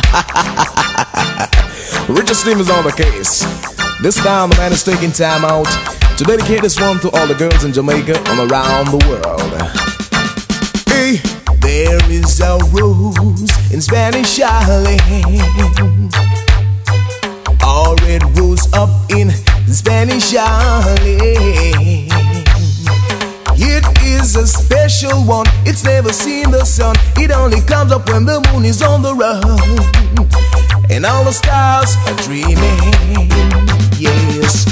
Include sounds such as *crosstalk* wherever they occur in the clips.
*laughs* Richie Stephens on the case. This time the man is taking time out to dedicate this one to all the girls in Jamaica and around the world. Hey, there is a rose in Spanish Harlem. All red rose up in Spanish Harlem. It is a special one, it's never seen the sun. It only comes up when the moon is on the run. And all the stars are dreaming. Yes.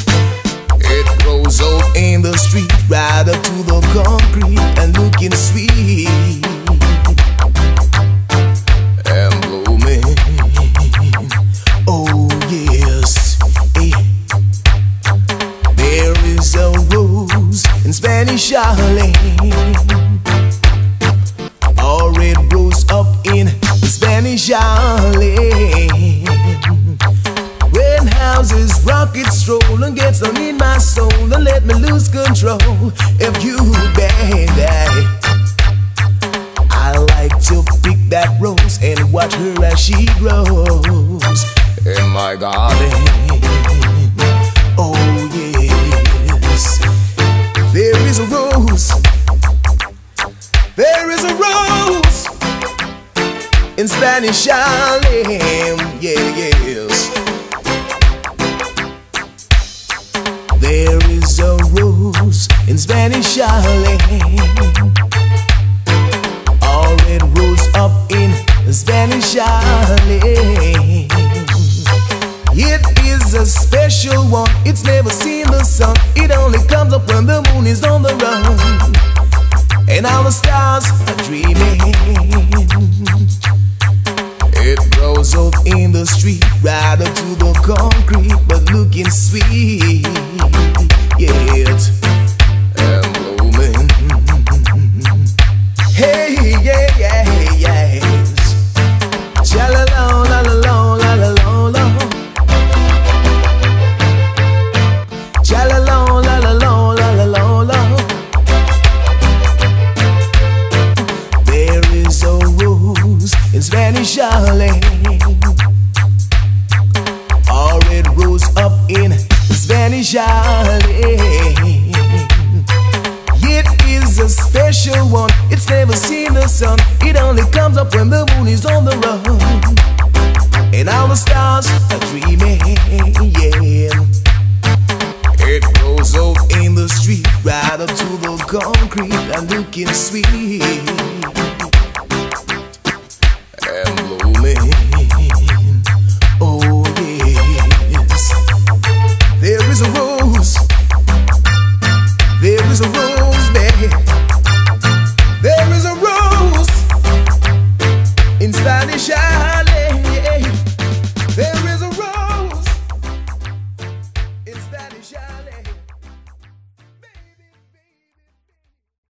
It grows out in the street, right up to the concrete and looking sweet. And blooming. Oh, yes. There is a rose in Spanish Harlem. Houses rocket stroll and gets on in my soul and let me lose control. If you baby, I like to pick that rose and watch her as she grows in my garden. Oh yes, there is a rose. There is a rose in Spanish Harlem. Yeah, yes. There is a rose in Spanish Harlem. All red rose up in Spanish Harlem. It is a special one, it's never seen the sun. It only comes up when the moon is on the run. And all the stars Grows up in the street, right up to the concrete, but looking sweet. Yet and blooming. Hey, yeah, yeah, la la. Cha la. There is a rose in Spanish Harlem. It is a special one, it's never seen the sun. It only comes up when the moon is on the run. And all the stars are dreaming, yeah. It grows out in the street, right up to the concrete and looking sweet.